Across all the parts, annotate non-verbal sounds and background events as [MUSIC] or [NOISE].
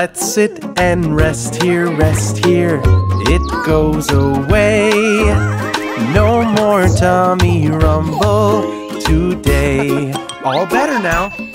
Let's sit and rest here, rest here. It goes away. No more tummy rumble today. All better now.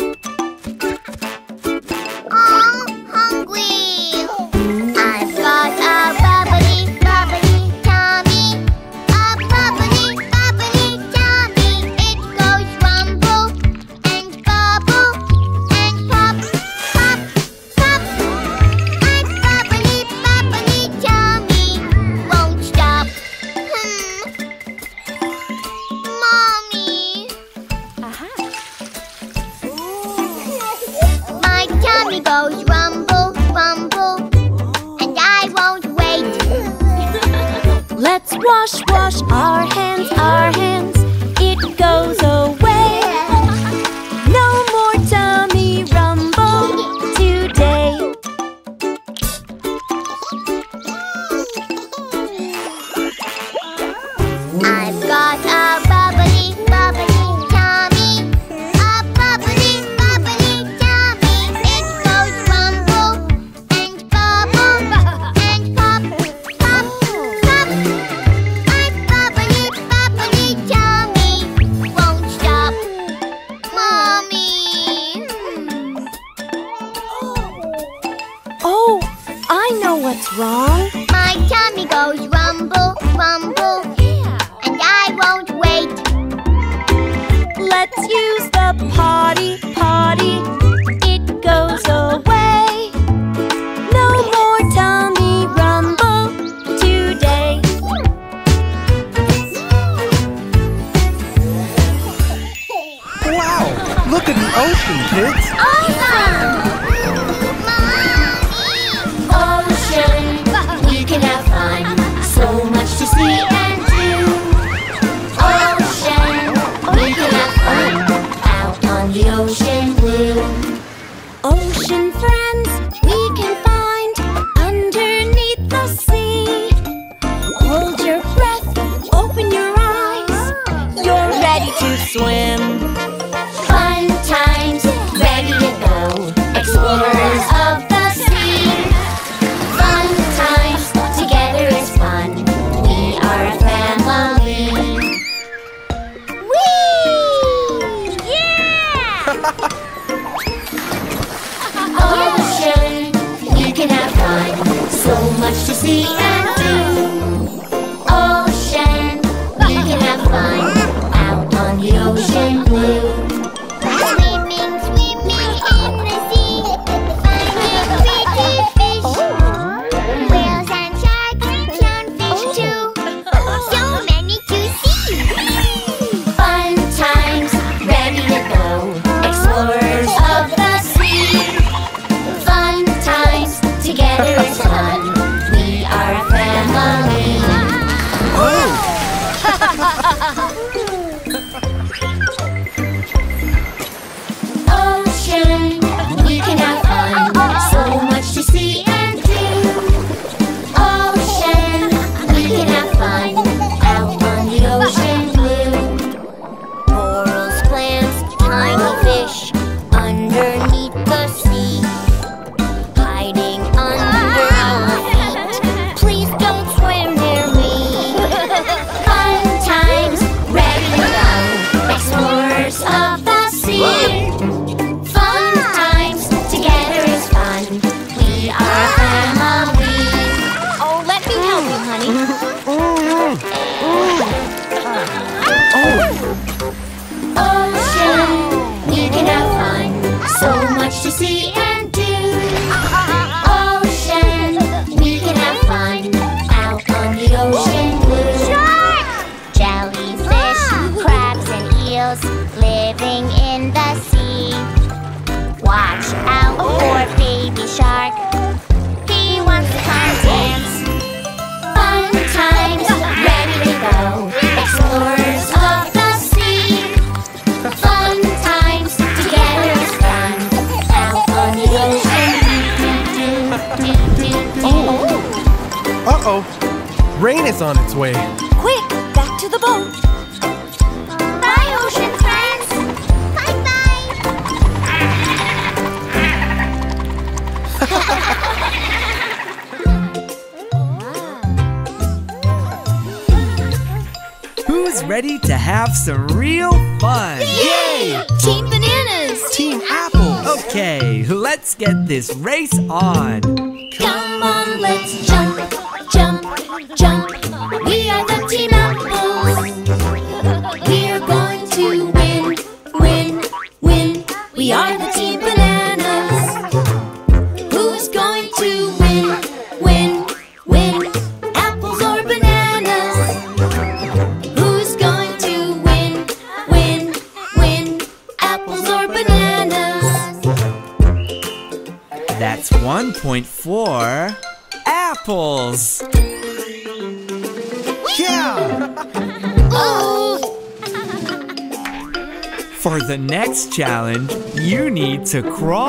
to crawl.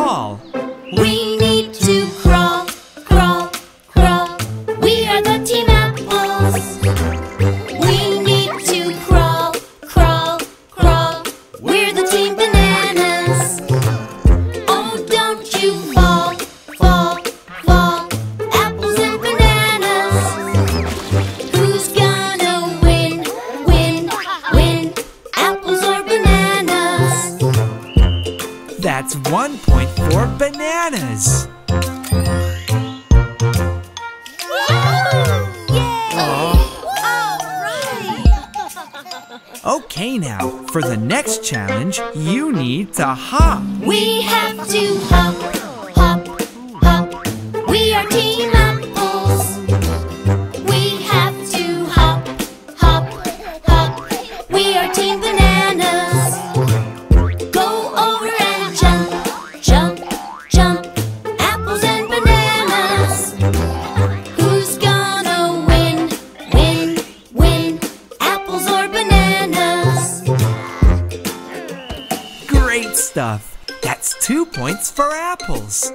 two points for apples.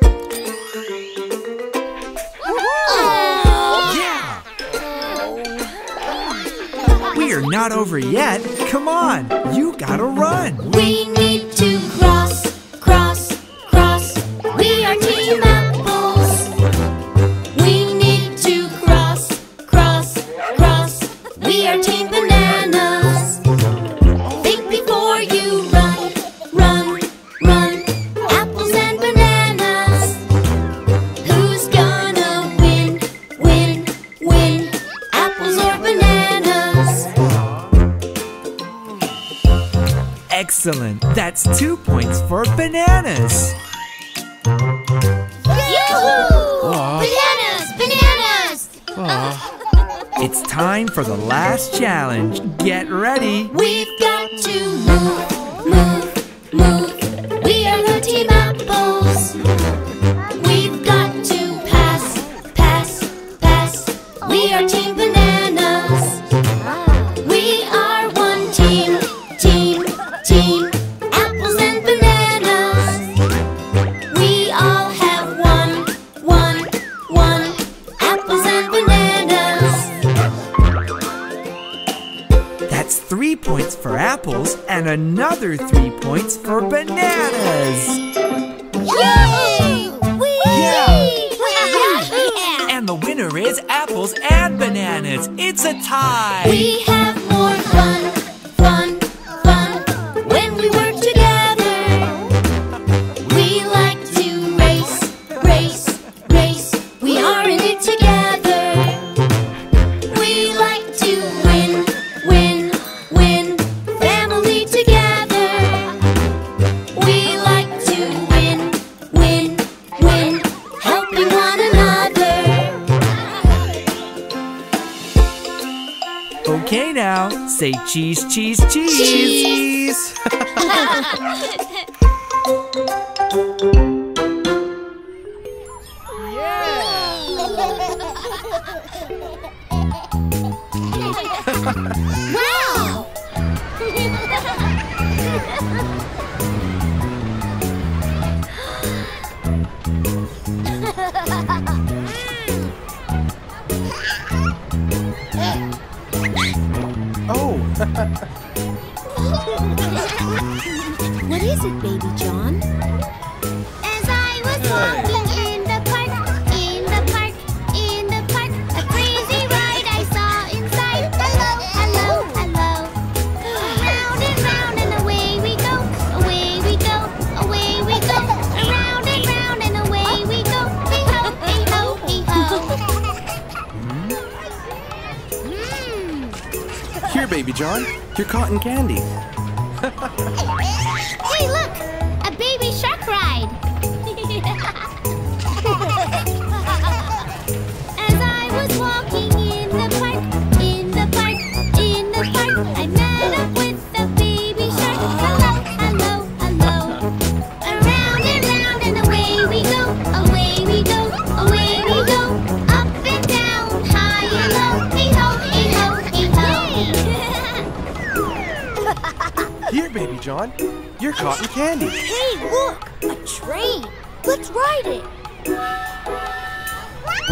Yeah! We are not over yet. Come on, you gotta run. We need to cross, cross, cross. We are team. challenged.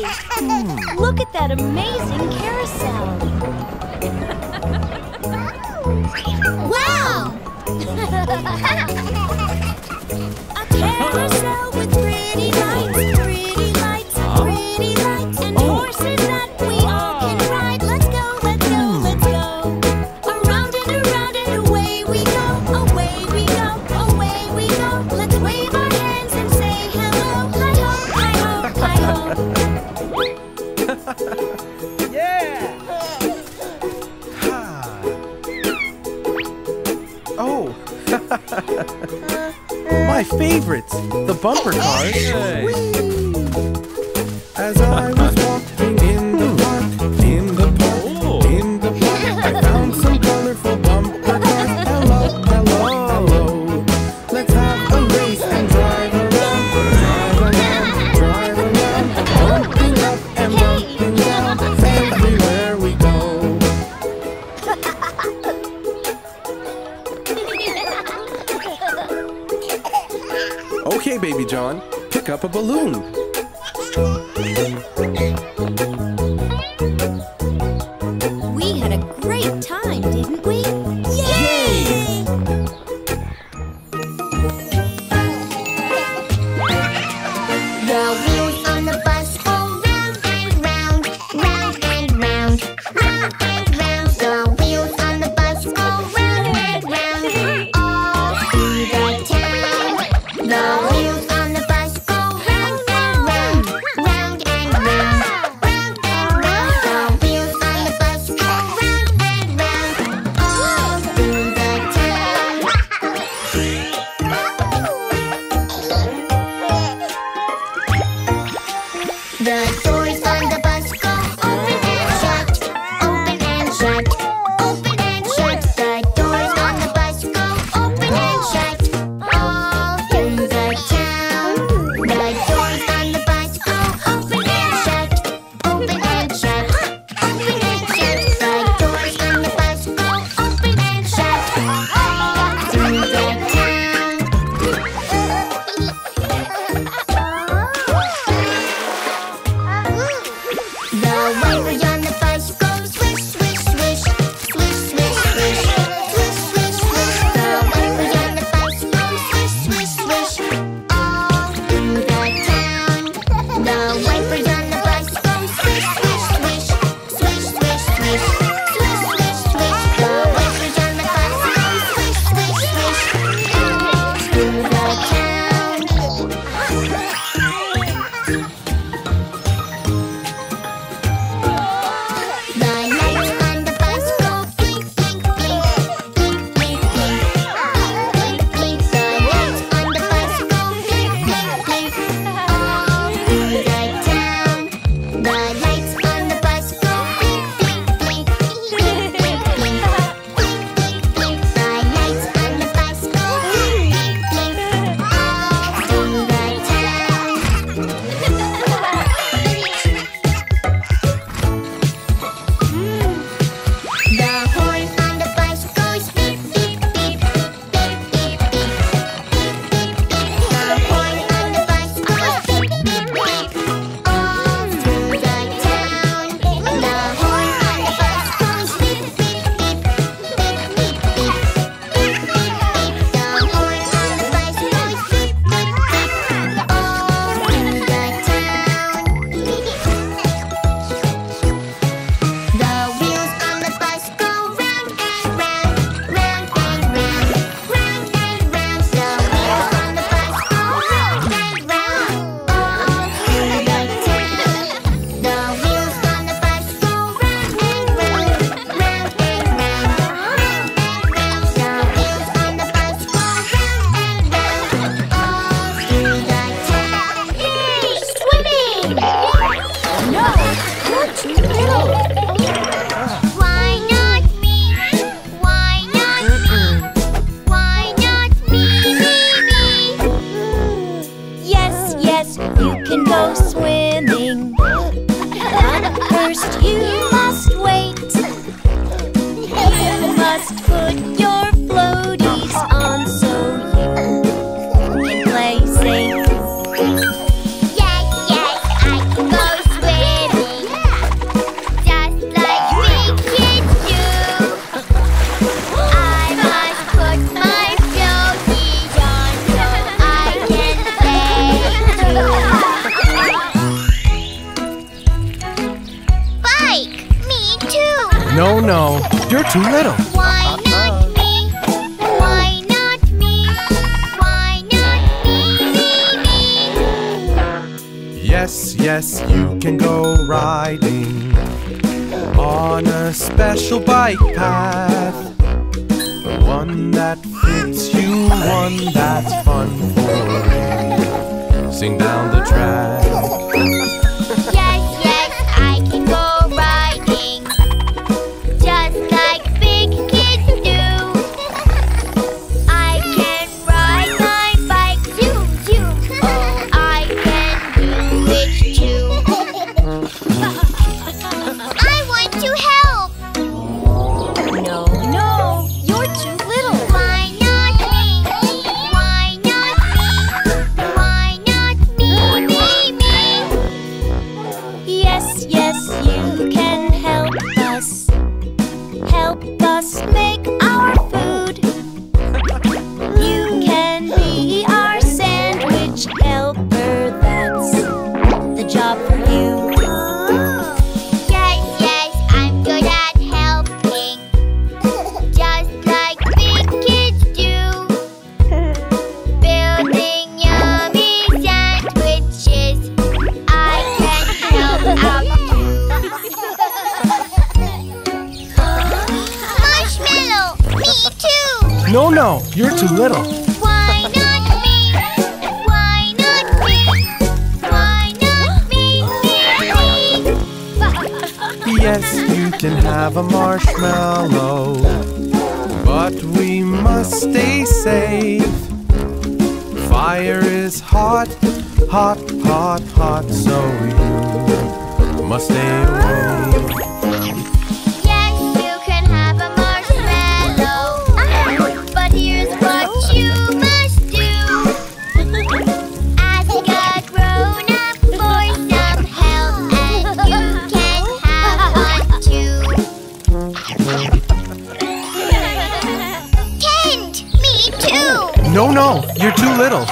Look at that amazing carousel! bumper cars. Hey. just stay safe. Fire is hot, hot, hot, hot, so you must stay away. little.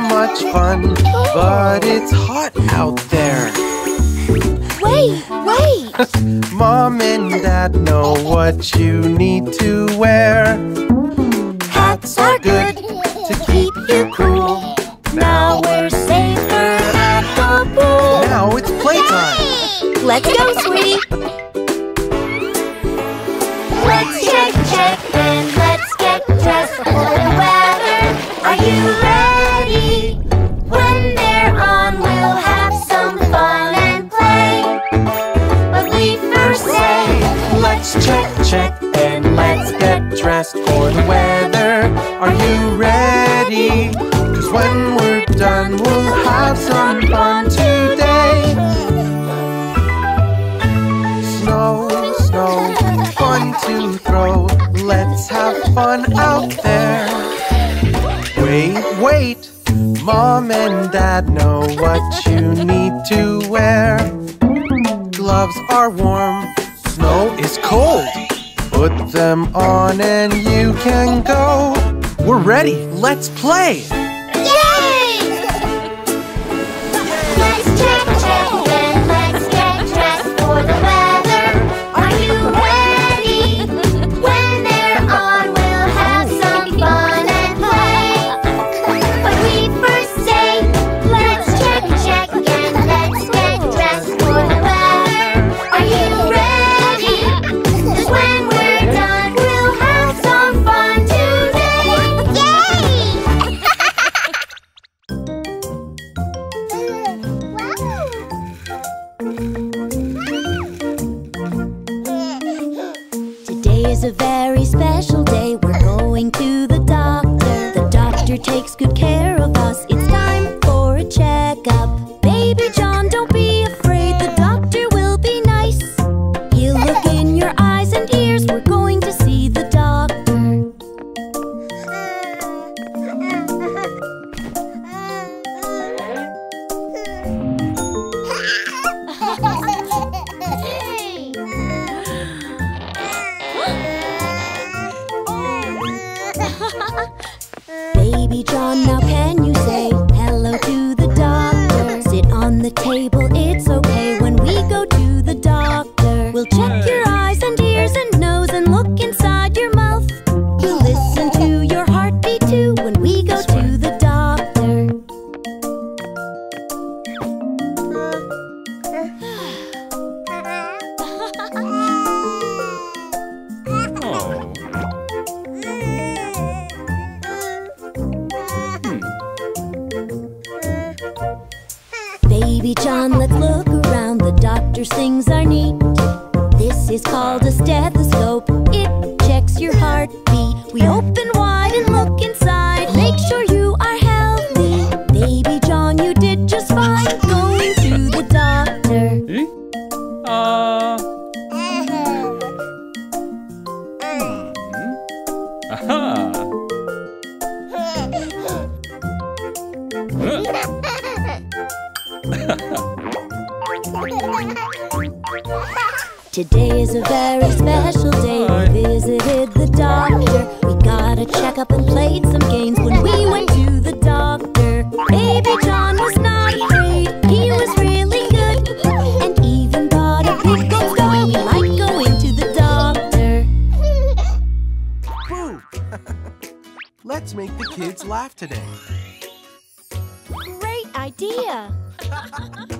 much fun, but it's hot out there. Wait, wait! [LAUGHS] Mom and Dad know what you need to wear. Hats are good to keep you cool. Now we're safer at the pool. Now it's playtime. Let's go, sweetie. Let's check, check, and let's get dressed for the weather. Are you ready? Are you ready? Cause when we're done, we'll have some fun today. Snow, snow, fun to throw. Let's have fun out there. Wait, wait. Mom and Dad know what you need to wear. Gloves are warm, snow is cold. Put them on and you can go. We're ready. Let's play. Laugh today. Great idea. [LAUGHS]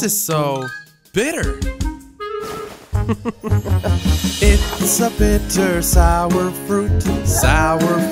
This is so bitter. [LAUGHS] it's a bitter sour fruit, sour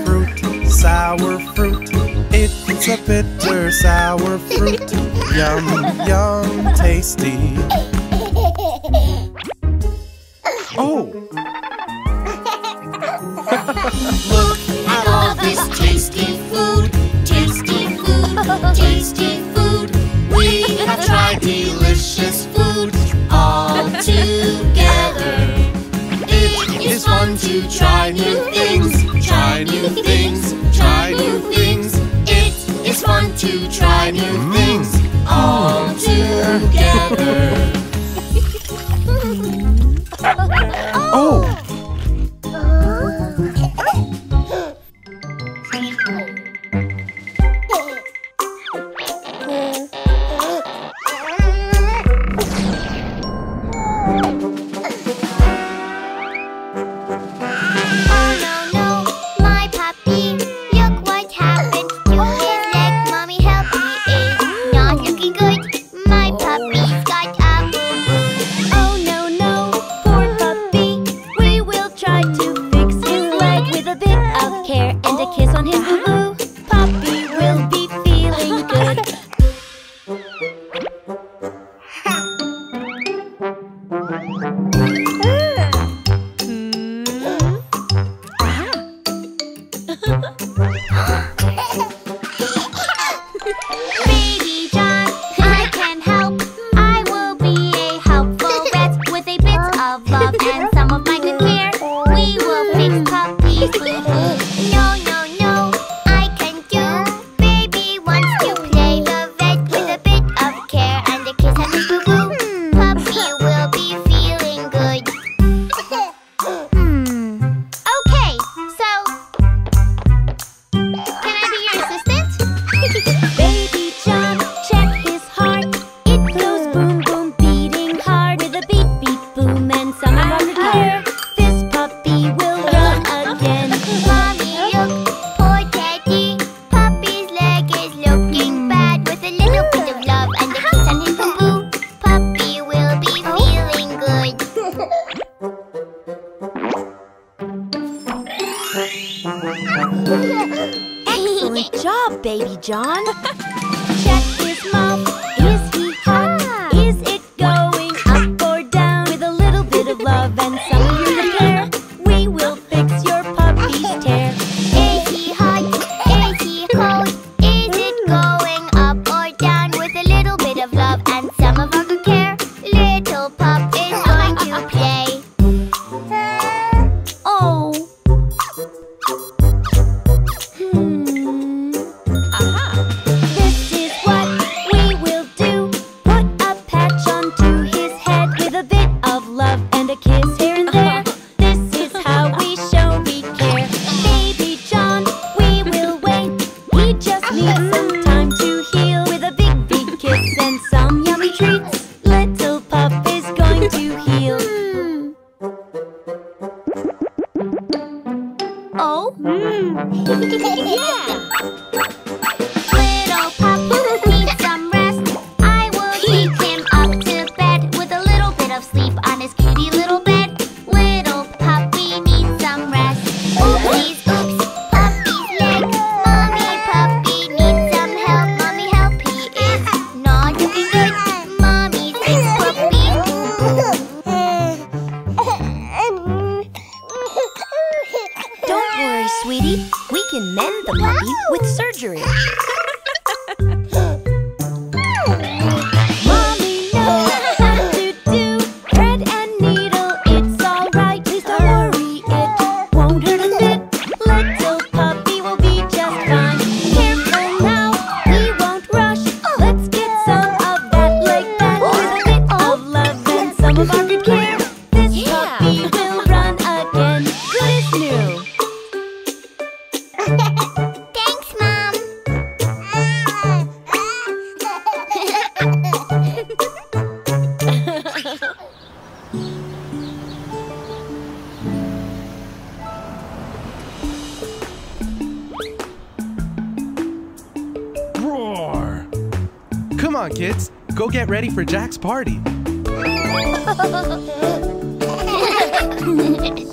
party. [LAUGHS]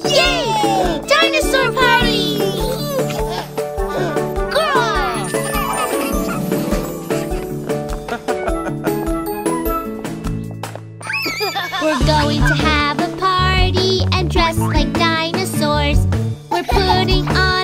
Yay! Dinosaur party! We're going to have a party and dress like dinosaurs. We're putting on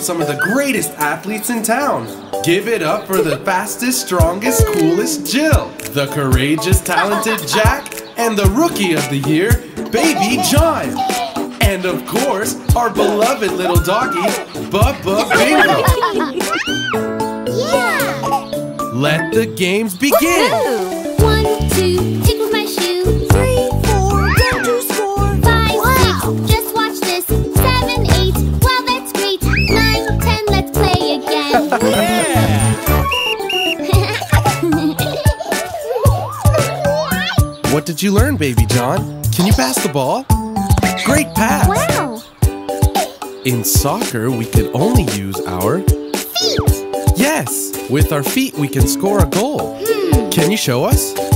some of the greatest athletes in town. Give it up for the fastest, strongest, coolest Jill, the courageous, talented Jack, and the rookie of the year, Baby John. And of course, our beloved little doggy, Bubba Bingo. [LAUGHS] Yeah! Let the games begin. Did you learn, Baby John? Can you pass the ball? Great pass. wow! In soccer, we can only use our Feet! Yes, with our feet we can score a goal. Hmm. Can you show us?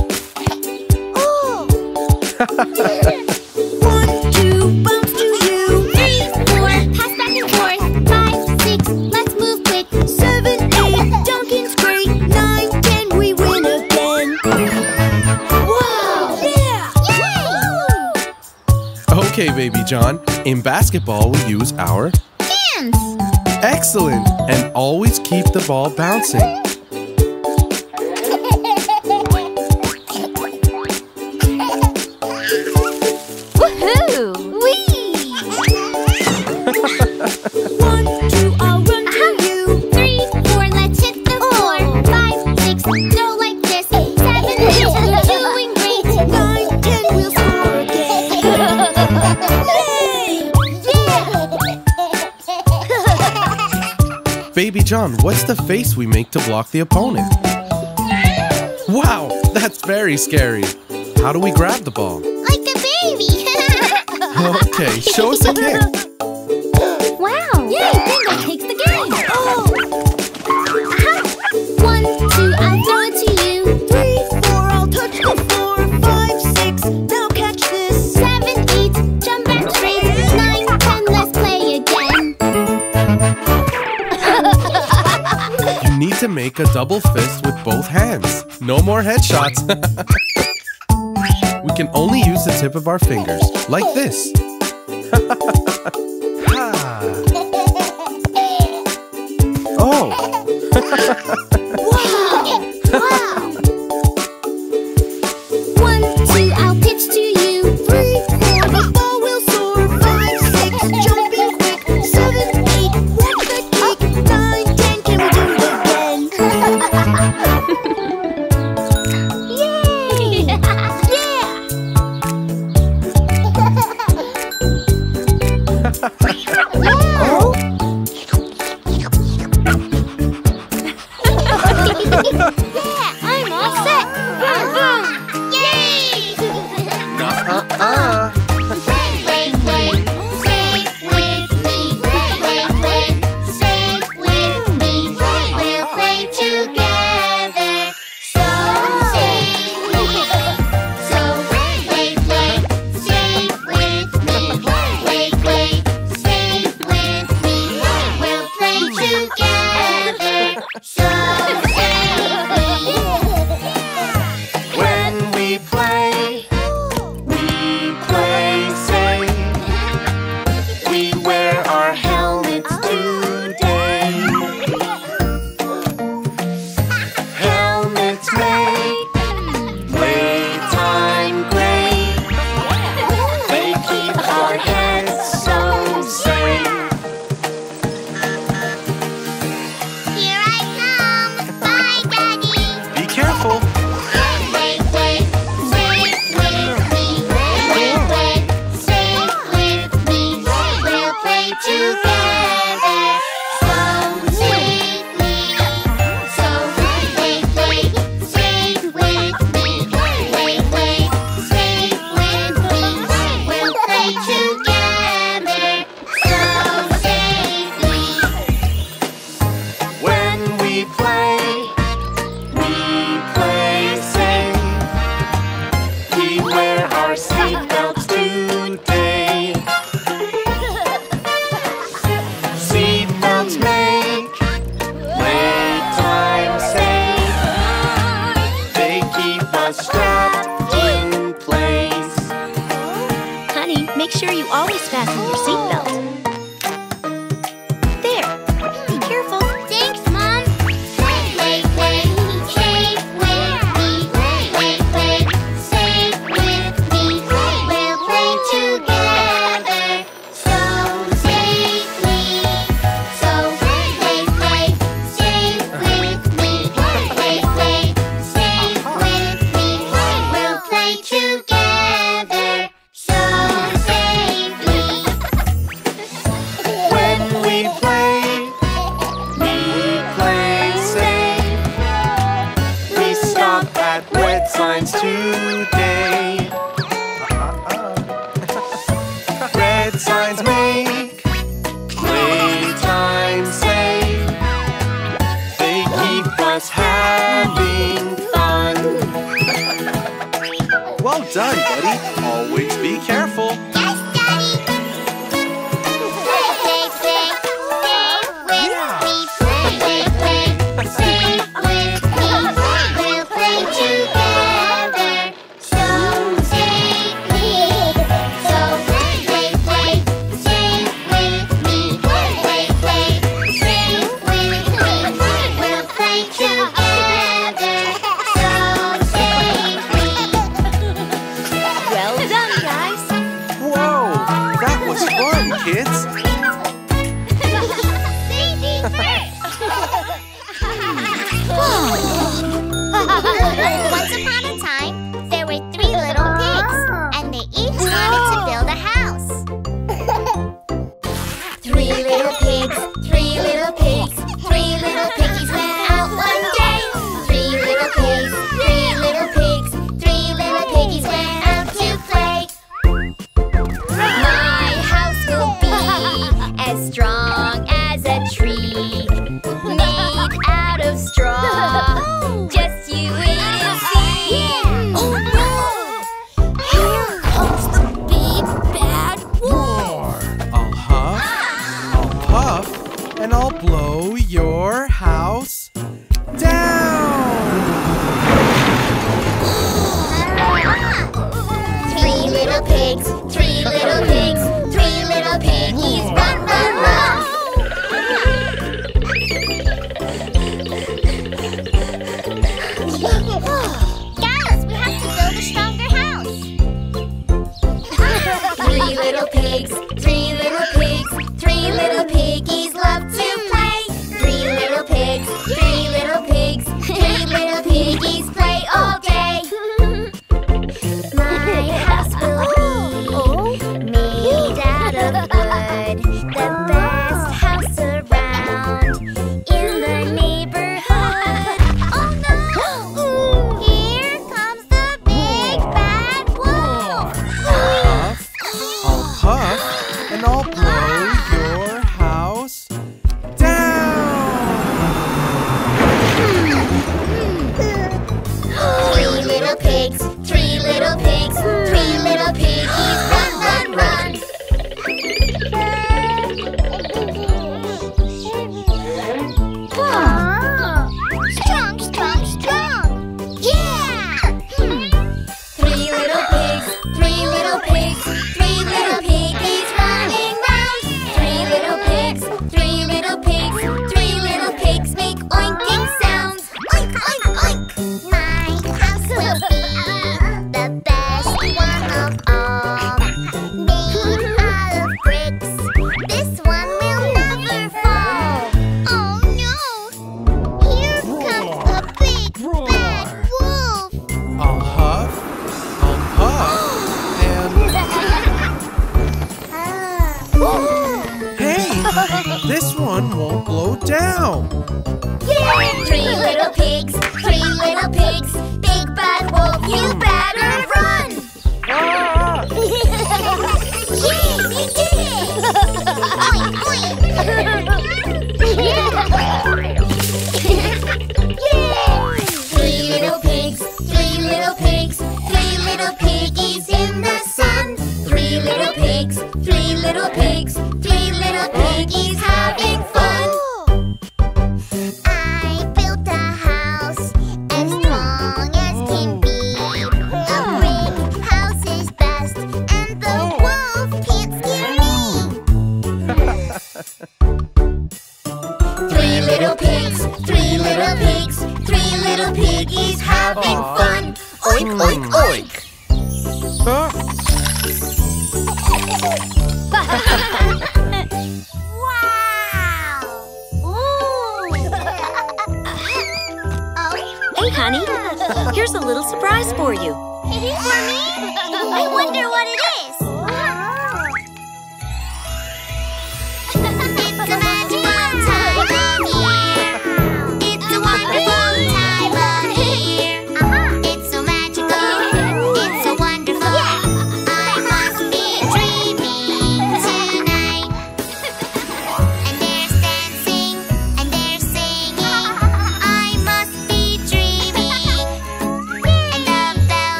John. In basketball, we use our Hands! excellent and always keep the ball bouncing. John, what's the face we make to block the opponent? Wow, that's very scary. How do we grab the ball? like a baby. [LAUGHS] Okay, show us a kick. To make a double fist with both hands. No more headshots. [LAUGHS] we can only use the tip of our fingers, like this. [LAUGHS]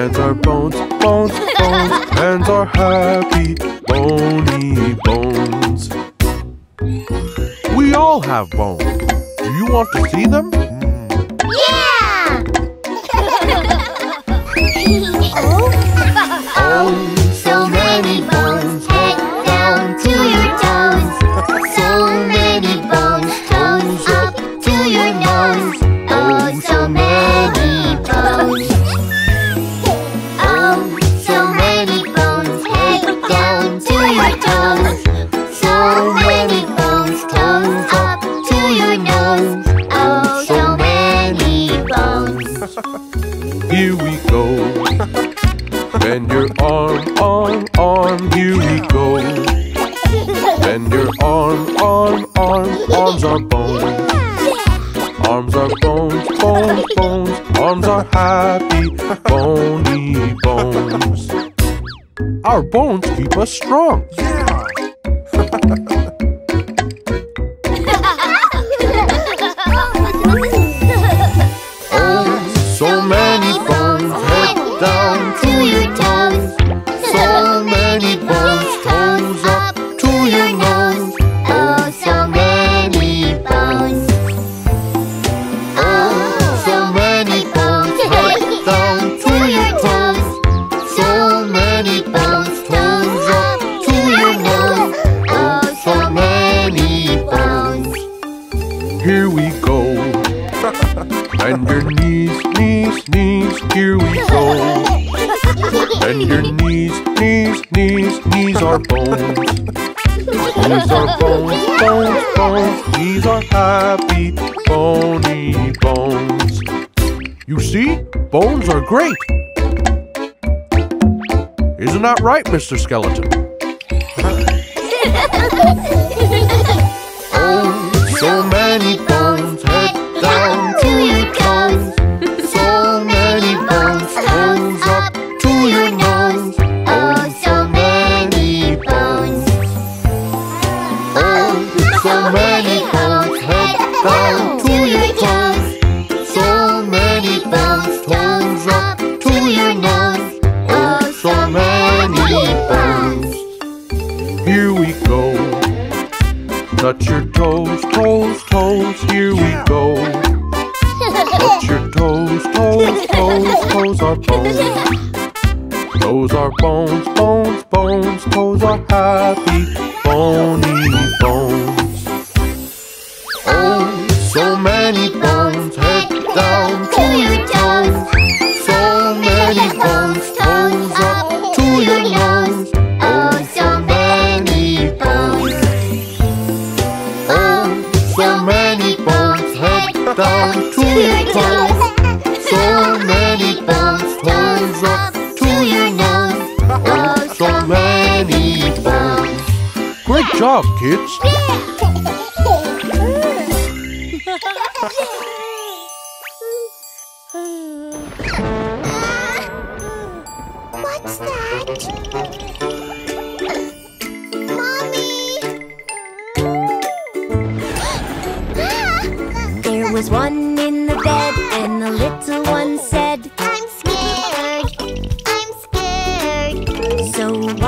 Hands are bones, bones, bones, [LAUGHS] Hands are happy bony bones. We all have bones. Do you want to see them? Yeah! [LAUGHS] oh. oh. [LAUGHS] our bones keep us strong. Mr. Skeleton. know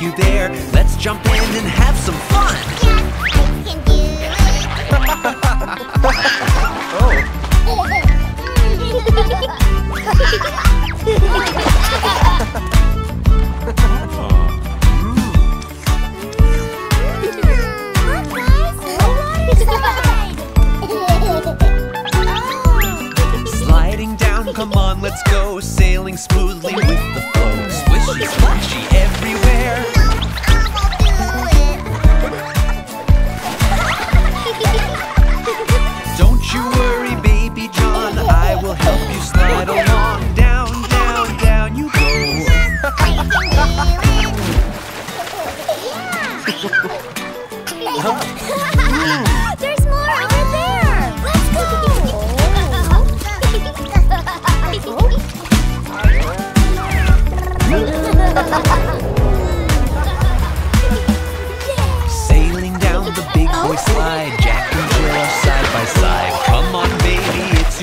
you there. Let's jump in and have some fun. Yes, I can do it. oh. Sliding down, come on, let's go. Sailing smoothly with the flow. Swishy, splashy everywhere there.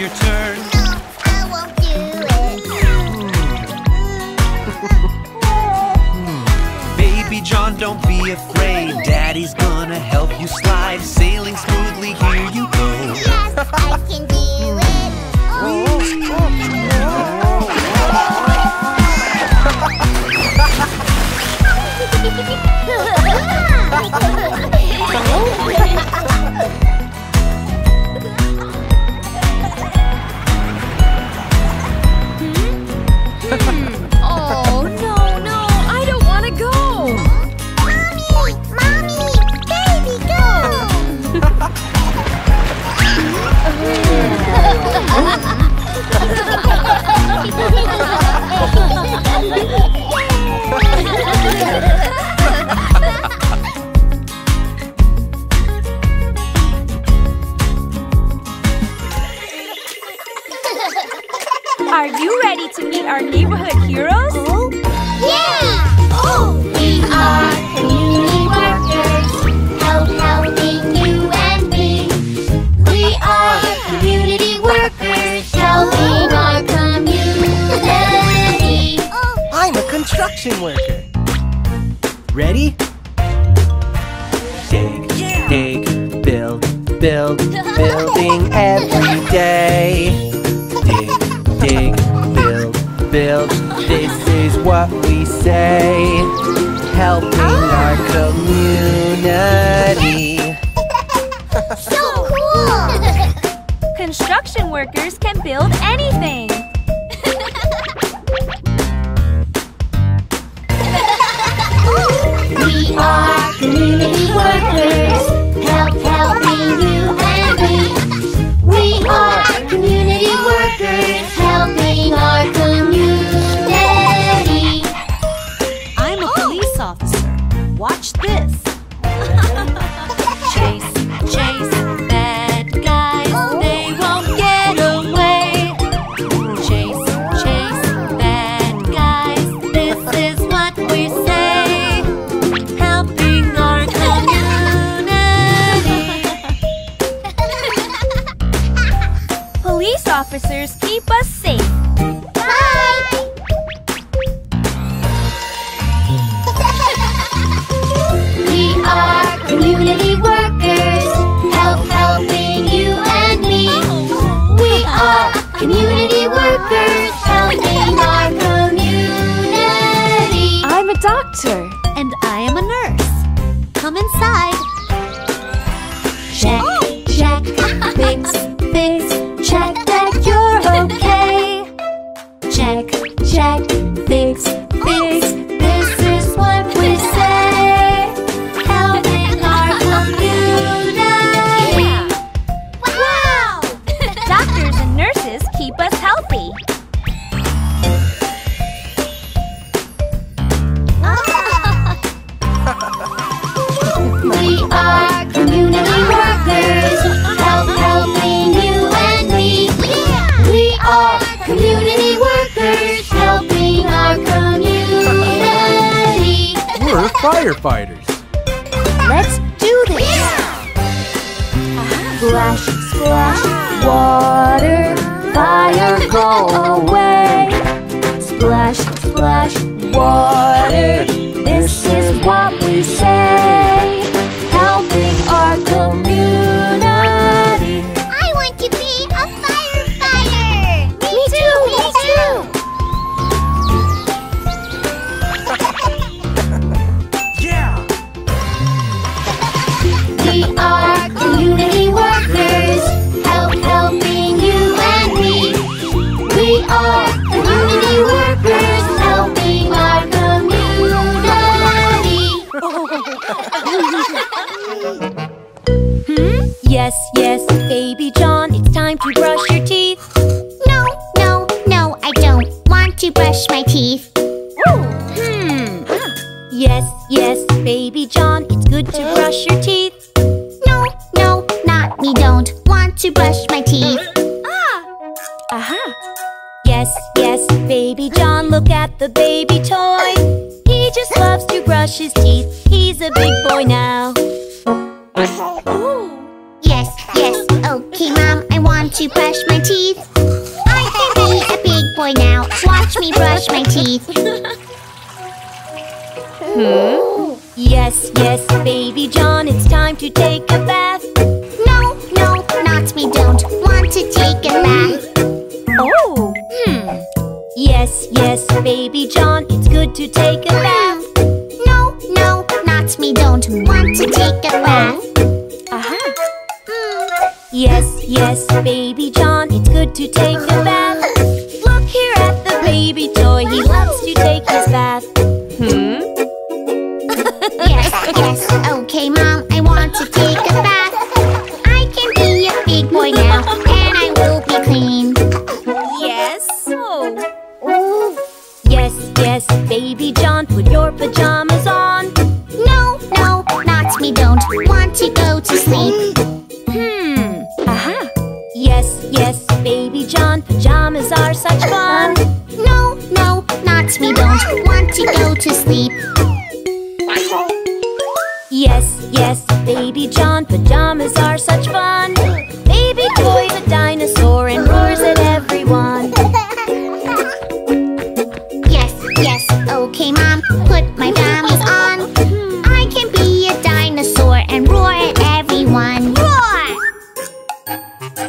your turn. No, I won't do it. Hmm. Baby John, don't be afraid. Daddy's gonna help you slide.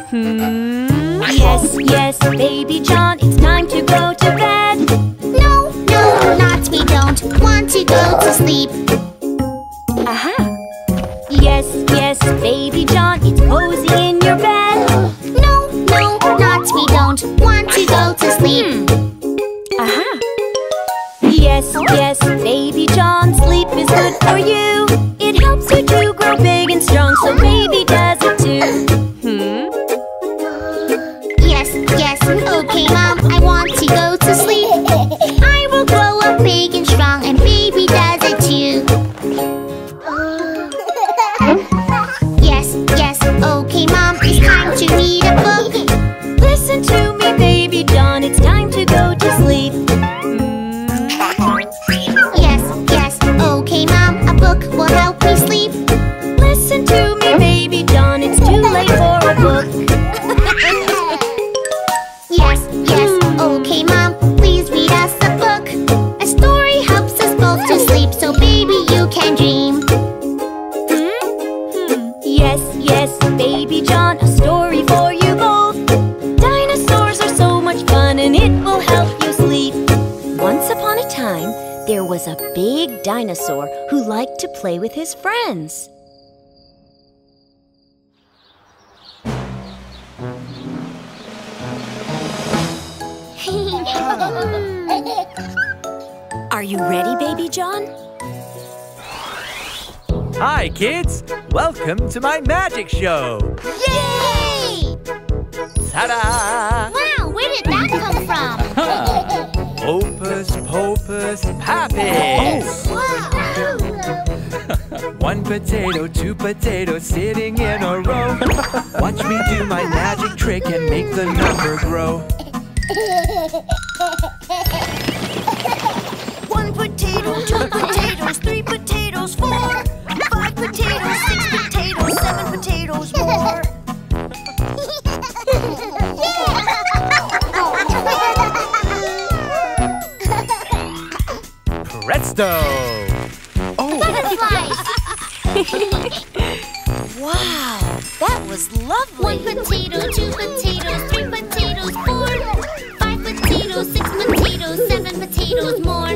Hmm. Yes, yes, baby John, it's time to go to bed. No, no, not we don't want to go to sleep. Aha. Yes, yes, baby John, it's cozy in your bed. No, no, not we don't want to go to sleep. Hmm. Aha. Yes, yes, baby John, sleep is good for you. It helps you to grow big and strong, so baby. times. [LAUGHS] Are you ready, Baby John? Hi, kids! Welcome to my magic show! Yay! Ta-da! Wow, where did that come from? [LAUGHS] Opus Popus pappus. Oh, potato, two potatoes sitting in a row. Watch me do my magic trick and make the number grow. One potato, two potatoes, three potatoes, four, five potatoes, six potatoes, seven potatoes more. [LAUGHS] Presto! [LAUGHS] wow, that was lovely. One potato, two potatoes, three potatoes, four, five potatoes, six potatoes, seven potatoes more.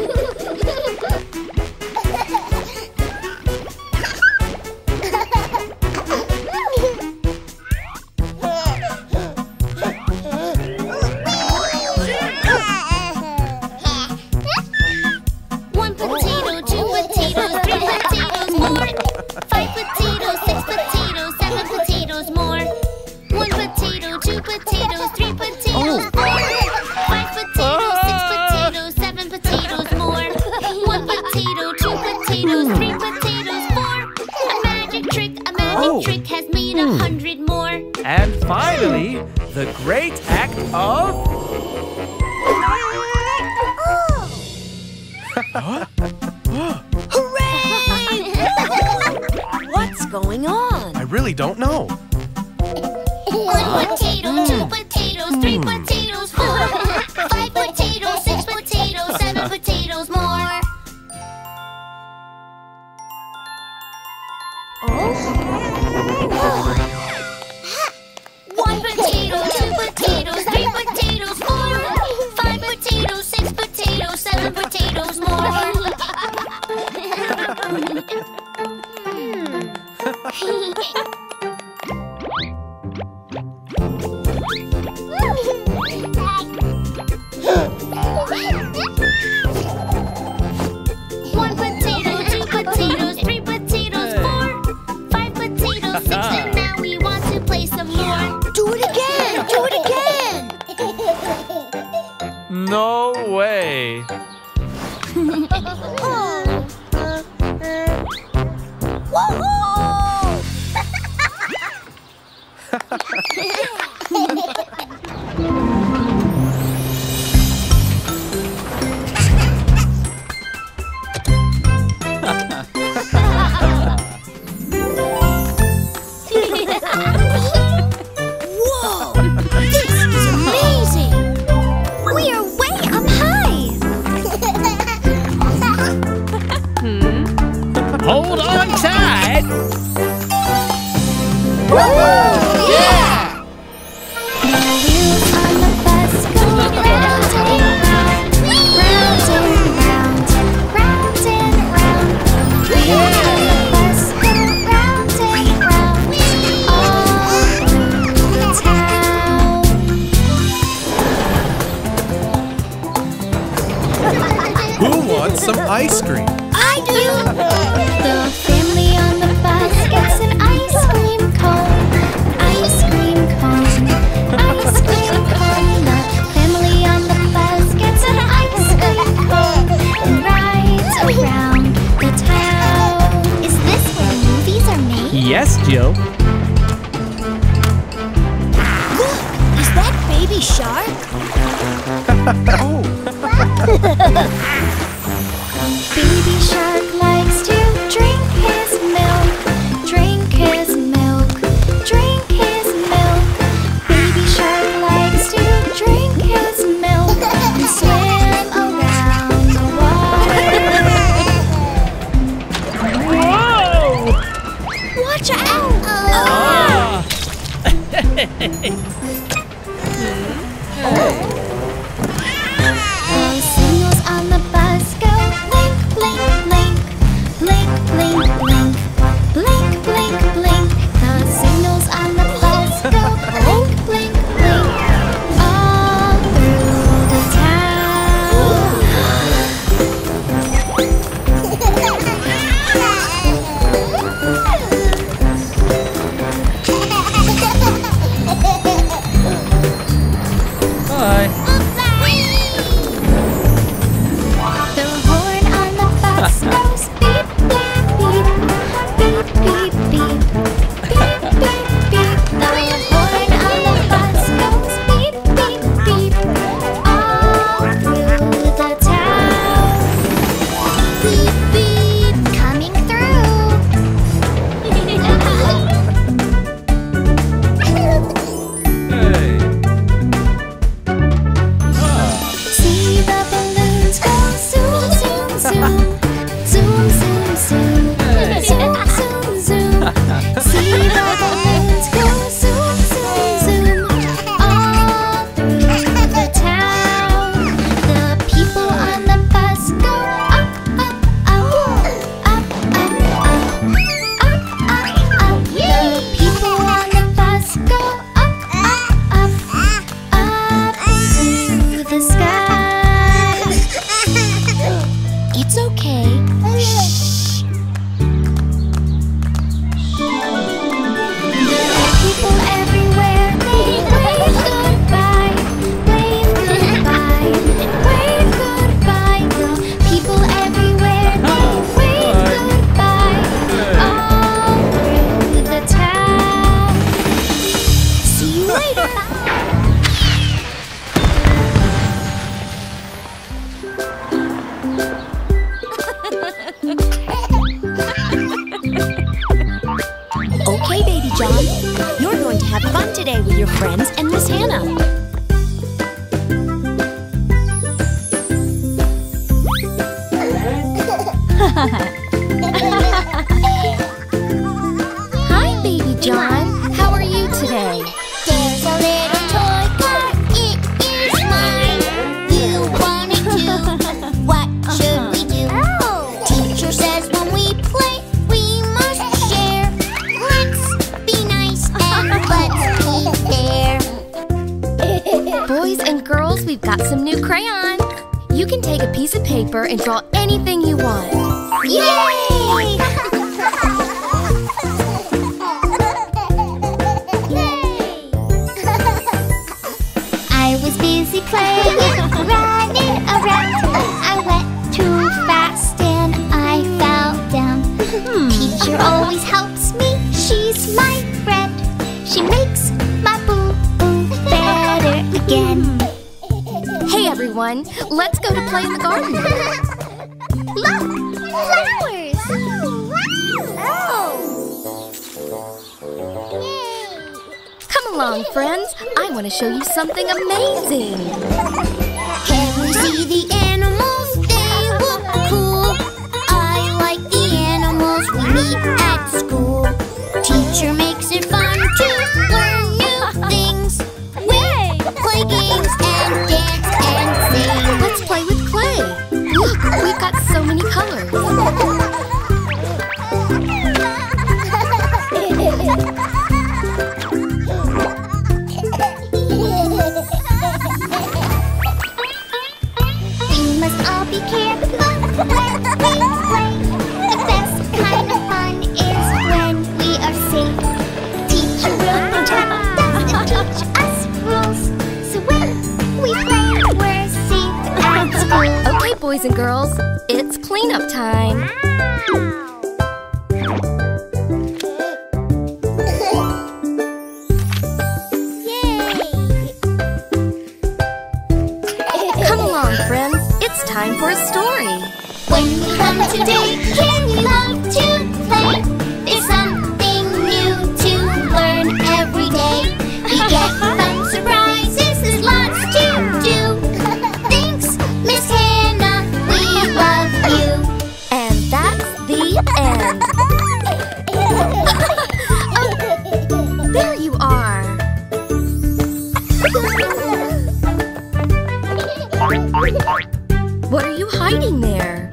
hiding there?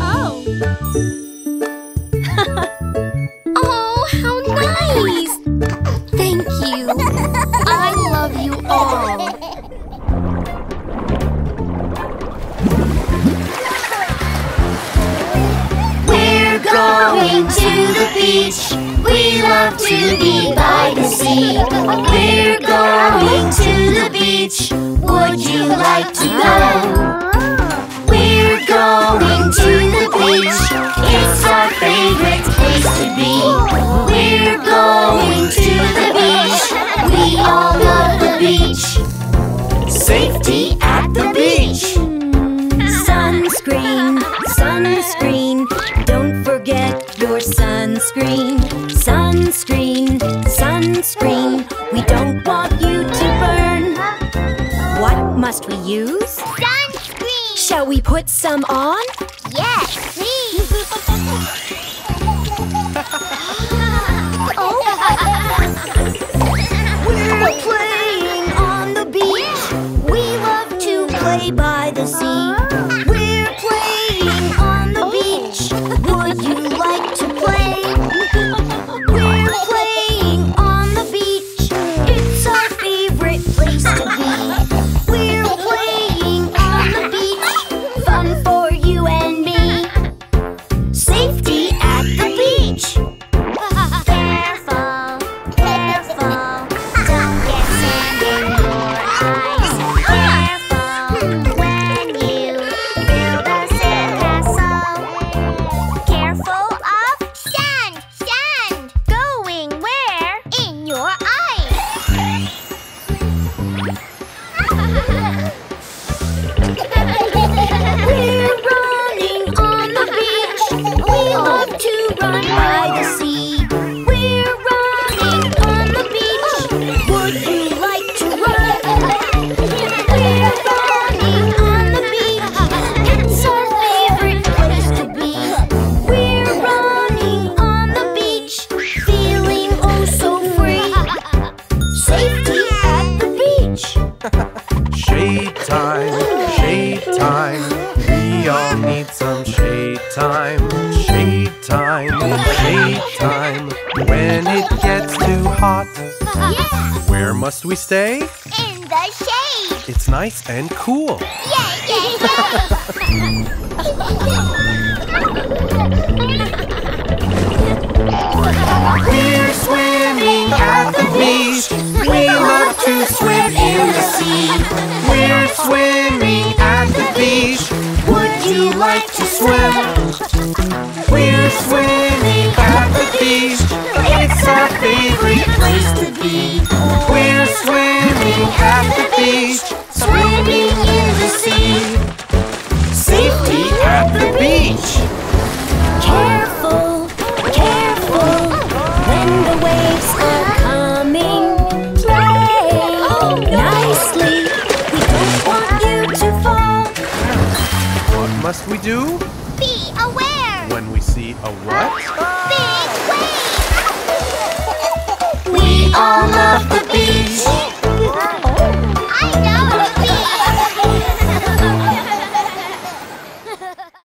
Oh. [LAUGHS] oh, how nice! Thank you. I love you all. We're going to the beach love to be by the sea. We're going to the beach. Would you like to go? We're going to the beach. It's our favorite place to be. We're going to the beach. We all love the beach. Safety at the beach. Sunscreen, sunscreen. Don't forget your sunscreen. What must we use? Sunscreen! Shall we put some on? Yes, please! [LAUGHS] oh! We're playing on the beach. We love to play by